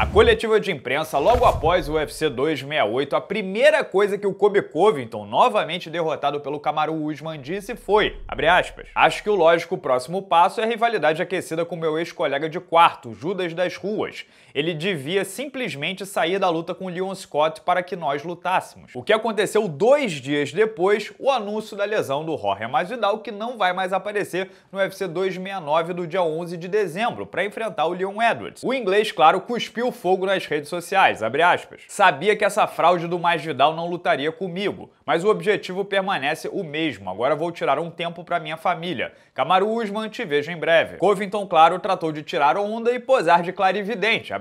Na coletiva de imprensa, logo após o UFC 268, a primeira coisa que o Kobe Covington, novamente derrotado pelo Kamaru Usman, disse foi, aspas, acho que o lógico próximo passo é a rivalidade aquecida com meu ex-colega de quarto, Judas das Ruas. Ele devia simplesmente sair da luta com Leon Scott para que nós lutássemos. O que aconteceu dois dias depois, o anúncio da lesão do Jorge Masvidal, que não vai mais aparecer no UFC 269 do dia 11 de dezembro, para enfrentar o Leon Edwards. O inglês, claro, cuspiu fogo nas redes sociais, Sabia que essa fraude do Masvidal não lutaria comigo, mas o objetivo permanece o mesmo. Agora vou tirar um tempo para minha família. Kamaru Usman, te vejo em breve. Covington, claro, tratou de tirar onda e posar de clarividente,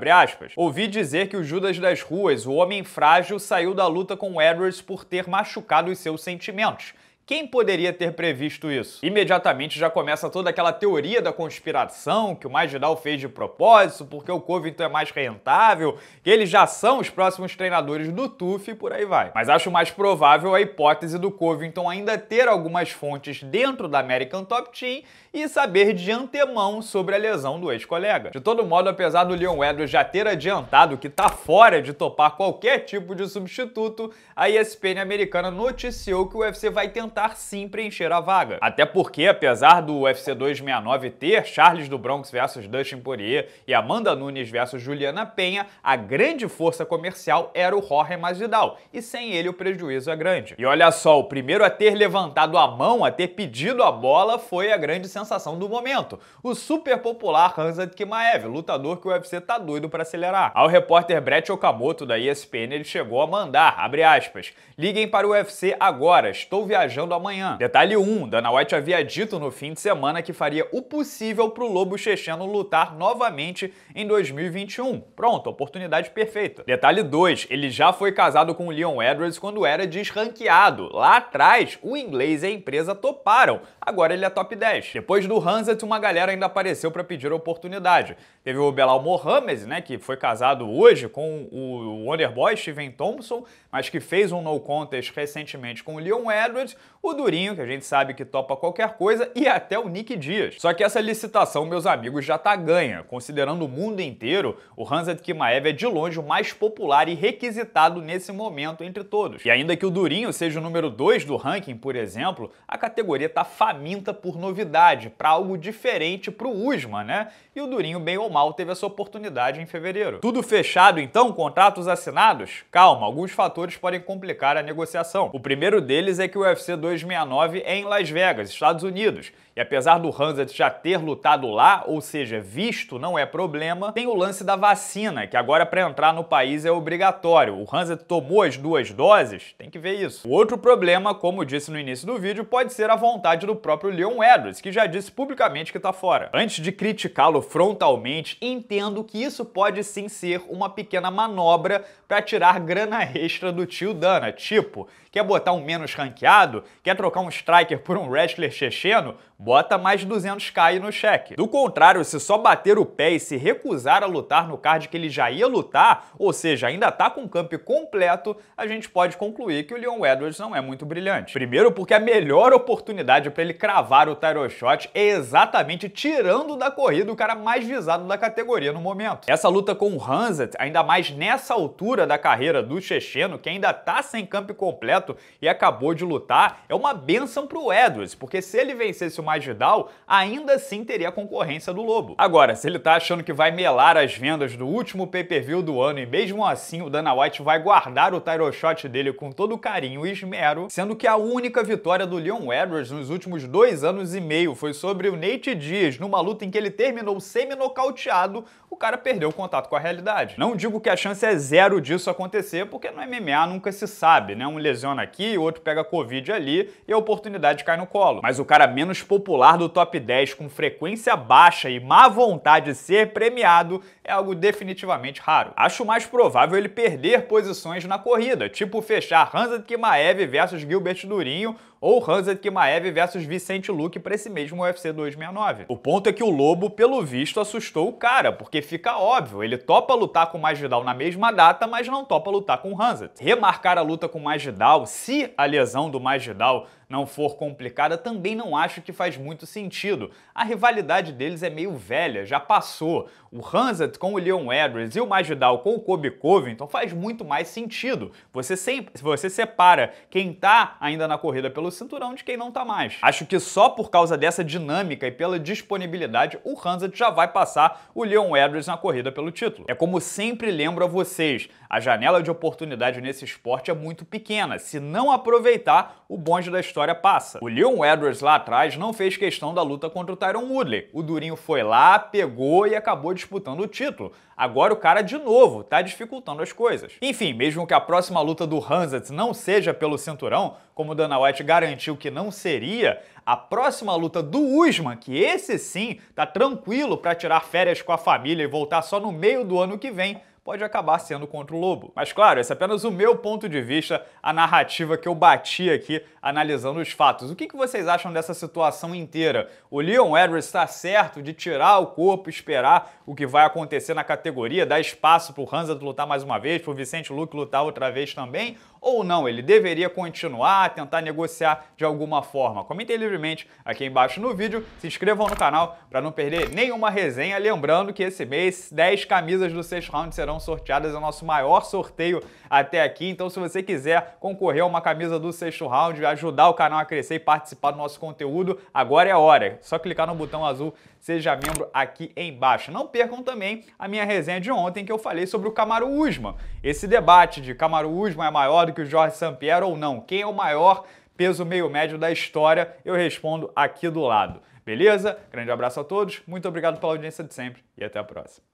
Ouvi dizer que o Judas das Ruas, o homem frágil, saiu da luta com Edwards por ter machucado os seus sentimentos. Quem poderia ter previsto isso? Imediatamente já começa toda aquela teoria da conspiração que o Magidal fez de propósito, porque o Covington é mais rentável, que eles já são os próximos treinadores do TUF e por aí vai. Mas acho mais provável a hipótese do Covington ainda ter algumas fontes dentro da American Top Team e saber de antemão sobre a lesão do ex-colega. De todo modo, apesar do Leon Edwards já ter adiantado que tá fora de topar qualquer tipo de substituto, a ESPN americana noticiou que o UFC vai tentar tentar sim preencher a vaga. Até porque, apesar do UFC 269 ter Charles do Bronx versus Dustin Poirier e Amanda Nunes versus Juliana Penha, a grande força comercial era o Jorge Masvidal, e sem ele o prejuízo é grande. E olha só, o primeiro a ter levantado a mão, a ter pedido a bola, foi a grande sensação do momento, o super popular Hanzad Kimaev, lutador que o UFC tá doido para acelerar. Ao repórter Brett Okamoto da ESPN, ele chegou a mandar, abre aspas, liguem para o UFC agora, estou viajando amanhã. Detalhe 1, Dana White havia dito no fim de semana que faria o possível para o Lobo Checheno lutar novamente em 2021. Pronto, oportunidade perfeita. Detalhe 2, ele já foi casado com o Leon Edwards quando era desranqueado. Lá atrás, o inglês e a empresa toparam. Agora ele é top 10. Depois do Hanset, uma galera ainda apareceu para pedir oportunidade. Teve o Belal Mohamed, né, que foi casado hoje com o Wonderboy Steven Thompson, mas que fez um no contest recentemente com o Leon Edwards o Durinho, que a gente sabe que topa qualquer coisa, e até o Nick Dias. Só que essa licitação, meus amigos, já tá ganha. Considerando o mundo inteiro, o Hanzat Kimaev é de longe o mais popular e requisitado nesse momento entre todos. E ainda que o Durinho seja o número 2 do ranking, por exemplo, a categoria tá faminta por novidade, para algo diferente pro Usman, né? E o Durinho, bem ou mal, teve essa oportunidade em fevereiro. Tudo fechado então, contratos assinados? Calma, alguns fatores podem complicar a negociação. O primeiro deles é que o UFC 269 é em Las Vegas, Estados Unidos. E apesar do Hanset já ter lutado lá, ou seja, visto não é problema, tem o lance da vacina, que agora para entrar no país é obrigatório. O Hanset tomou as duas doses, tem que ver isso. O outro problema, como disse no início do vídeo, pode ser a vontade do próprio Leon Edwards, que já disse publicamente que está fora. Antes de criticá-lo frontalmente, entendo que isso pode sim ser uma pequena manobra para tirar grana extra do tio Dana, tipo, quer botar um menos ranqueado, quer trocar um striker por um wrestler checheno, bota mais 200k no cheque. Do contrário, se só bater o pé e se recusar a lutar no card que ele já ia lutar, ou seja, ainda tá com o camp completo, a gente pode concluir que o Leon Edwards não é muito brilhante. Primeiro porque a melhor oportunidade para ele cravar o title shot é exatamente tirando da corrida o cara mais visado da categoria no momento. Essa luta com o Hanzat, ainda mais nessa altura da carreira do checheno, que ainda tá sem camp completo e acabou de lutar, é uma benção pro Edwards, porque se ele vencesse o Masvidal, ainda assim teria a concorrência do Lobo. Agora, se ele tá achando que vai melar as vendas do último pay-per-view do ano e mesmo assim o Dana White vai guardar o title shot dele com todo carinho e esmero, sendo que a única vitória do Leon Edwards nos últimos dois anos e meio foi sobre o Nate Diaz numa luta em que ele terminou semi-nocauteado, cara perdeu o contato com a realidade. Não digo que a chance é zero disso acontecer, porque no MMA nunca se sabe, né? Um lesiona aqui, outro pega Covid ali e a oportunidade cai no colo. Mas o cara menos popular do top 10 com frequência baixa e má vontade de ser premiado é algo definitivamente raro. Acho mais provável ele perder posições na corrida, tipo fechar Hansa Kimaev versus Gilbert Durinho ou Hanzat Kimaev versus Vicente Luque para esse mesmo UFC 269. O ponto é que o Lobo, pelo visto, assustou o cara, porque fica óbvio, ele topa lutar com o Masvidal na mesma data, mas não topa lutar com o Hanzat. Remarcar a luta com o Masvidal, se a lesão do Masvidal não for complicada, também não acho que faz muito sentido. A rivalidade deles é meio velha, já passou. O Hanzat com o Leon Edwards e o Masvidal com o Kobe Covington faz muito mais sentido. Você sempre, você separa quem tá ainda na corrida pelo cinturão de quem não tá mais. Acho que só por causa dessa dinâmica e pela disponibilidade, o Hanzat já vai passar o Leon Edwards na corrida pelo título. É como sempre lembro a vocês, a janela de oportunidade nesse esporte é muito pequena. Se não aproveitar, o bonde da história passa. O Leon Edwards lá atrás não fez questão da luta contra o Tyron Woodley. O Durinho foi lá, pegou e acabou disputando o título. Agora o cara de novo tá dificultando as coisas. Enfim, mesmo que a próxima luta do Hanzat não seja pelo cinturão, como Dana White garantiu que não seria, a próxima luta do Usman, que esse sim tá tranquilo para tirar férias com a família e voltar só no meio do ano que vem, pode acabar sendo contra o Lobo. Mas claro, esse é apenas o meu ponto de vista, a narrativa que eu bati aqui analisando os fatos. O que, vocês acham dessa situação inteira? O Leon Edwards está certo de tirar o corpo, esperar o que vai acontecer na categoria, dar espaço para o Hansa lutar mais uma vez, para o Vicente Luke lutar outra vez também? Ou não, ele deveria continuar, tentar negociar de alguma forma? Comentem livremente aqui embaixo no vídeo, se inscrevam no canal para não perder nenhuma resenha. Lembrando que esse mês 10 camisas do sexto round serão sorteadas, é o nosso maior sorteio até aqui. Então, se você quiser concorrer a uma camisa do sexto round, ajudar o canal a crescer e participar do nosso conteúdo, agora é a hora. É só clicar no botão azul seja membro aqui embaixo. Não percam também a minha resenha de ontem que eu falei sobre o Camaro Usman. Esse debate de Camaro Usman é maior do que o Jorge Sampierre ou não. Quem é o maior peso meio médio da história? Eu respondo aqui do lado. Beleza? Grande abraço a todos, muito obrigado pela audiência de sempre e até a próxima.